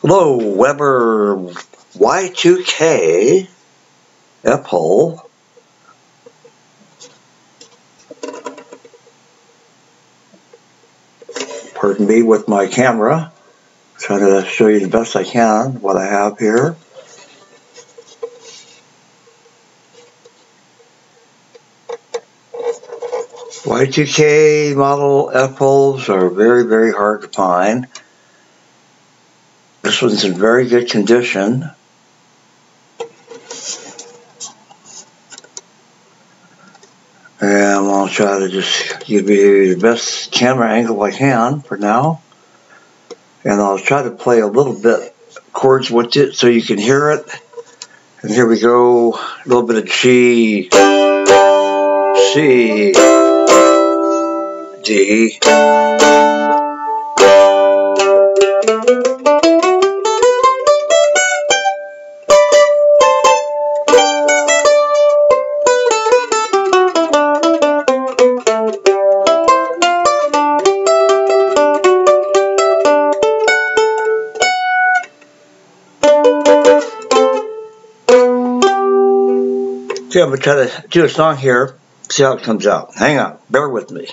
Hello, Weber Y2K F-hole. Pardon me with my camera. Trying to show you the best I can what I have here. Y2K model F-holes are very, very hard to find. This one's in very good condition. And I'll try to just give you the best camera angle I can for now. And I'll try to play a little bit chords with it so you can hear it. And here we go, a little bit of G, C, D. Okay, I'm going to try to do a song here, see how it comes out. Hang on, bear with me.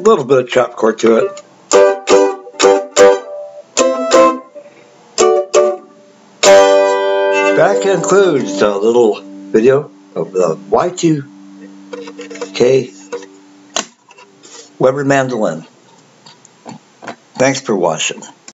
A little bit of chop chord to it. That concludes the little video of the Y2K Weber mandolin. Thanks for watching.